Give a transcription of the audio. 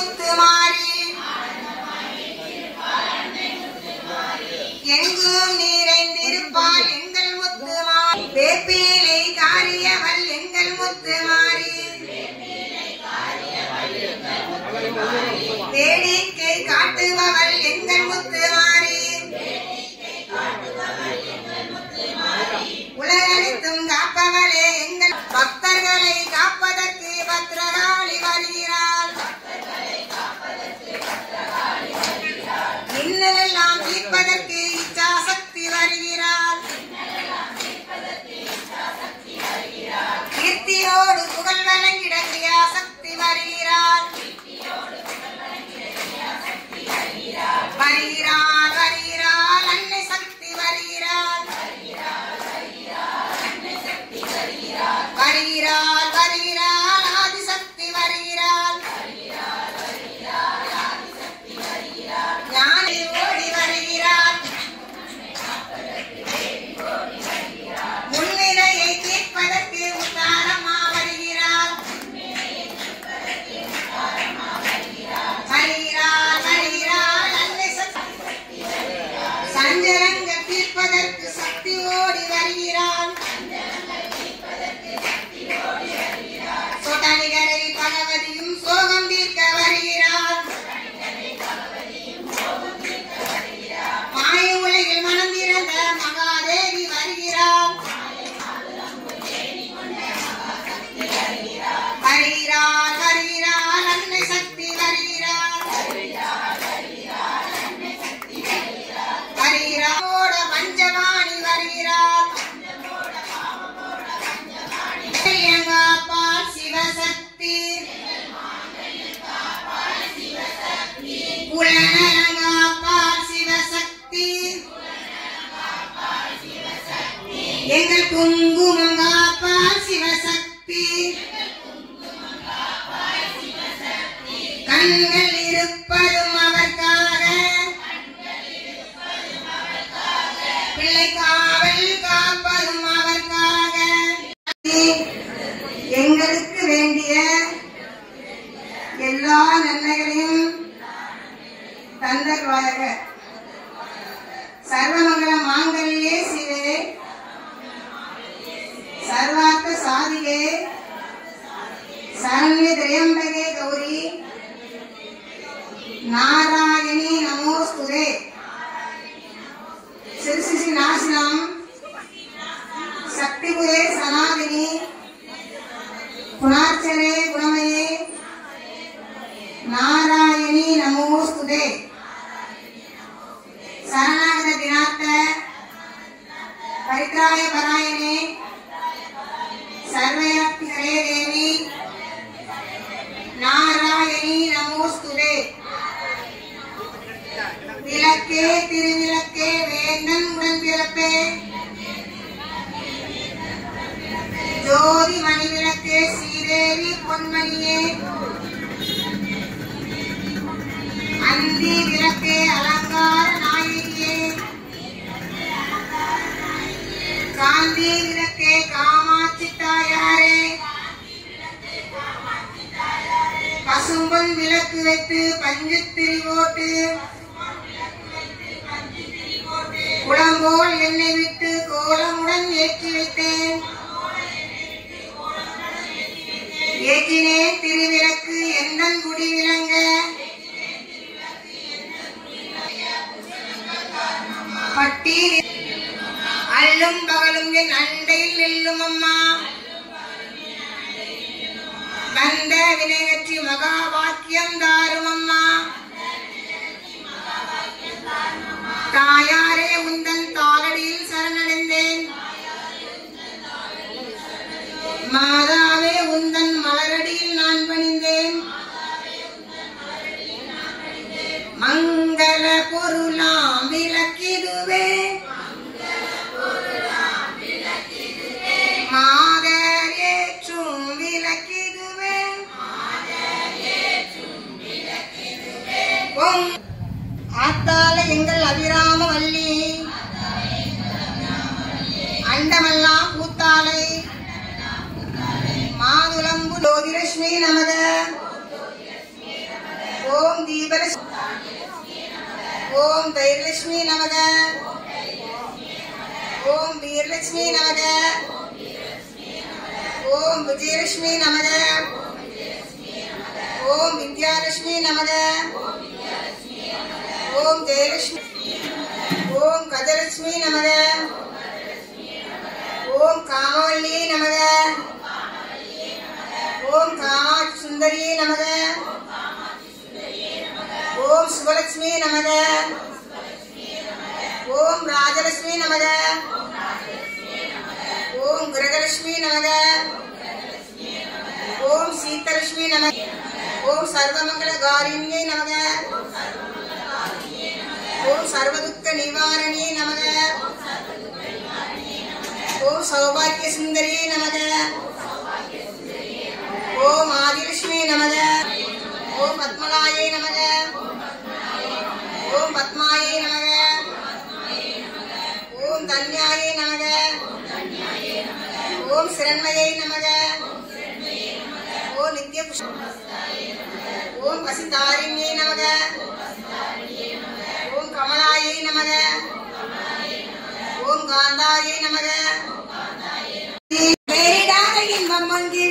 முத்து மாறி எங்கும் நிறைந்திருப்பாள் எங்கள் முத்து மாறி வேப்பிலை எங்கள் சிவசக்தி. கண்கள் இருப்பதும் அவர்க்காக. பிள்ளை காவல் காப்பதும் அவர்க்காக. எங்களுக்கு வேண்டிய எல்லா நன்மைகளையும் தந்தருவாயாக சர்வமங்கல மாங்கல்யே சிவே సర్వార్థ సాధికే శరణ్య త్రయంబకే గౌరీ. నారాయణి నమోస్తుదే శిరసిసి నాశనం. శక్తిపురే సనాదిని. పునార్చరే గుణమయే. నారాయణి నమోస్తుదే శరణాగత దినాత్త పరిత్రాయ పరాయ விளக்கே திருவிளக்கே வேந்தன் உடன் பிறப்பே. ஜோதி மணி விளக்கே ஸ்ரீதேவி பொன்மணியே. அந்தி விளக்கே அலங்கார நாயகியே. காந்தி விளக்கே காமாட்சி தாயாரே. பசும்பொன் விளக்கு வைத்து பஞ்சு திரிவோட்டு. குளம்போல் என்னை விட்டு கோலமுடன் ஏற்றி வைத்தேன் ஏற்றினேன் திருவிளக்கு எந்தன் குடி விளங்க. பட்டி அல்லும் பகலும் என் அண்டையில் நில்லும் அம்மா. வந்த வினையற்றி மகா வாக்கியம் தாரும் அம்மா. தாயா மங்கள பொருளாம் விளக்கிடுவே. மாதர் ஏற்றும் விளக்கிடுவே ஆத்தால எங்கள் அபிராம வள்ளி. அண்டமெல்லாம் பூத்தாலை மாதுளம்பு ஜோதிலட்சுமி நமத ஓம் தைர்லட்சுமி நமக. ஓம் வீரலட்சுமி நமக. ஓம் விஜயலட்சுமி நமக. ஓம் வித்யாலட்சுமி நமக. ஓம் ஜெயலட்சுமி. ஓம் கஜலட்சுமி நமக. ஓம் காமவல்லி நமக. ஓம் காமாட்சி சுந்தரி நமக. சுபலட்சுமி நமக. ஓம் ராஜலட்சுமி நமக. ஓம் கிரகலட்சுமி நமக. ஓம் சீத்தலட்சுமி நமக. ஓம் சர்வமங்கல காரிணியை நமக. ஓம் சர்வதுக்க நிவாரணியை நமக. ஓம் சௌபாகிய சுந்தரியை நமக. ஓம் ஆதிலட்சுமி நமக. ஓம் பத்மலாயை நமக. ஓம் சிரண்மயே நமக. ஓம் நித்ய ஓம் வசிதாரிண்யே நமக. ஓம் கமலாயை நமக. ஓம் காந்தாயை நமக. இன்பம் மங்கி